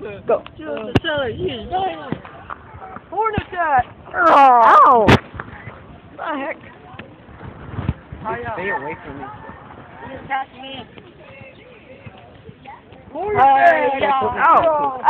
Go. Just tell it, he's violent. Oh. The heck? Stay away from me. You attacking me. Horn Hey. Oh. Oh.